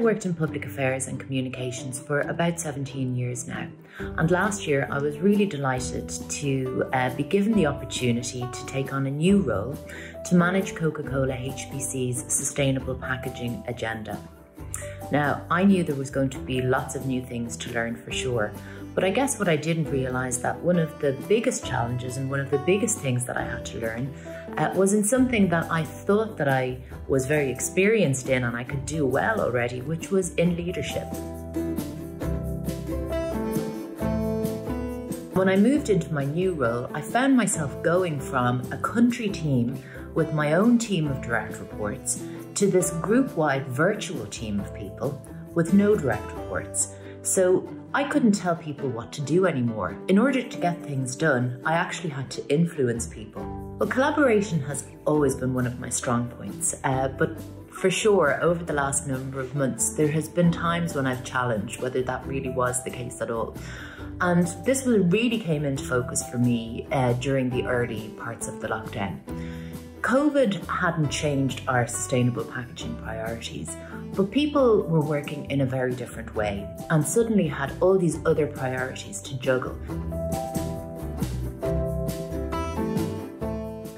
worked in public affairs and communications for about 17 years now, and last year I was really delighted to uh, be given the opportunity to take on a new role to manage Coca Cola HBC's sustainable packaging agenda. Now, I knew there was going to be lots of new things to learn for sure, but I guess what I didn't realise that one of the biggest challenges and one of the biggest things that I had to learn uh, was in something that I thought that I was very experienced in and I could do well already, which was in leadership. When I moved into my new role, I found myself going from a country team with my own team of direct reports to this group wide virtual team of people with no direct reports. So I couldn't tell people what to do anymore. In order to get things done, I actually had to influence people. Well, collaboration has always been one of my strong points, uh, but for sure, over the last number of months, there has been times when I've challenged whether that really was the case at all. And this really came into focus for me uh, during the early parts of the lockdown. COVID hadn't changed our sustainable packaging priorities, but people were working in a very different way and suddenly had all these other priorities to juggle.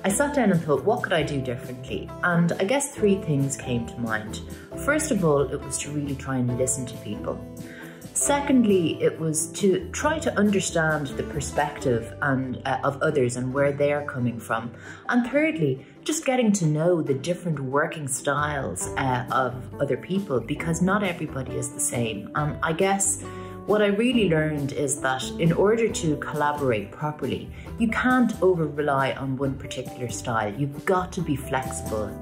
I sat down and thought, what could I do differently? And I guess three things came to mind. First of all, it was to really try and listen to people. Secondly, it was to try to understand the perspective and uh, of others and where they're coming from. And thirdly, just getting to know the different working styles uh, of other people because not everybody is the same. And I guess what I really learned is that in order to collaborate properly, you can't over rely on one particular style. You've got to be flexible.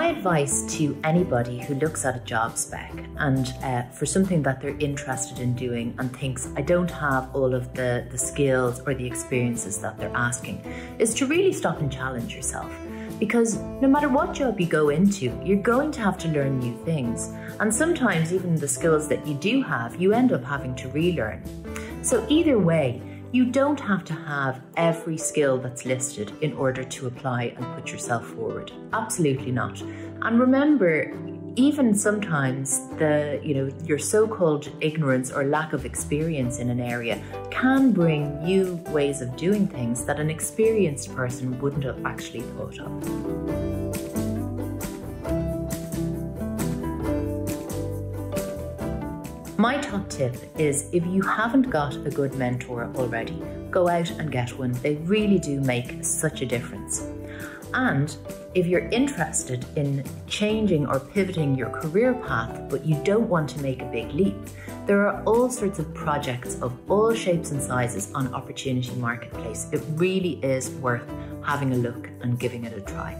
My advice to anybody who looks at a job spec and uh, for something that they're interested in doing and thinks, I don't have all of the, the skills or the experiences that they're asking, is to really stop and challenge yourself. Because no matter what job you go into, you're going to have to learn new things. And sometimes, even the skills that you do have, you end up having to relearn. So, either way, you don't have to have every skill that's listed in order to apply and put yourself forward. Absolutely not. And remember, even sometimes the you know your so-called ignorance or lack of experience in an area can bring new ways of doing things that an experienced person wouldn't have actually thought of. My top tip is if you haven't got a good mentor already, go out and get one. They really do make such a difference. And if you're interested in changing or pivoting your career path, but you don't want to make a big leap, there are all sorts of projects of all shapes and sizes on Opportunity Marketplace. It really is worth having a look and giving it a try.